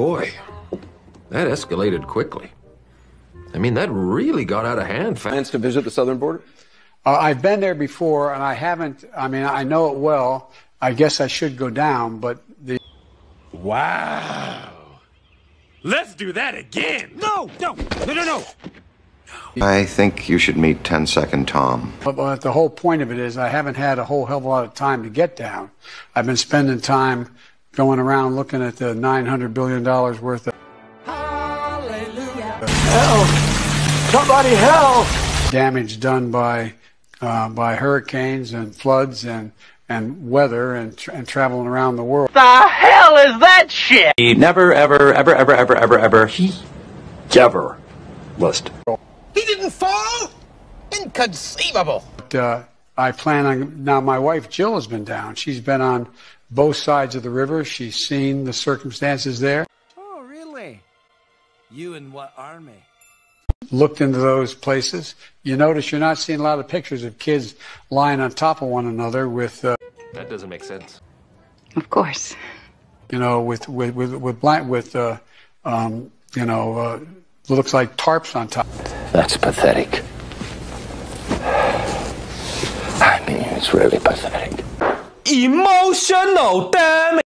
Boy, that escalated quickly. I mean, that really got out of hand. Plans to visit the southern border? Uh, I've been there before, and I haven't. I mean, I know it well. I guess I should go down, but the Wow. Let's do that again. No, no, no, no, no. I think you should meet 10 Second Tom. but, but the whole point of it is I haven't had a whole hell of a lot of time to get down. I've been spending time going around looking at the 900 billion dollars worth of Somebody help! damage done by uh, by hurricanes and floods and and weather and, tra- and traveling around the world. The hell is that shit? He never, ever, ever, ever, ever, ever, ever. He ever list. He didn't fall? Inconceivable. But, uh, I plan on now. My wife Jill has been down. She's been on both sides of the river. She's seen the circumstances there. Oh, really? You in what army? Looked into those places. You notice you're not seeing a lot of pictures of kids lying on top of one another with, uh, That doesn't make sense. Of course. you know, with with with with, blank, with uh, um, you know, uh, looks like tarps on top. That's pathetic. It's really pathetic. Emotional damage.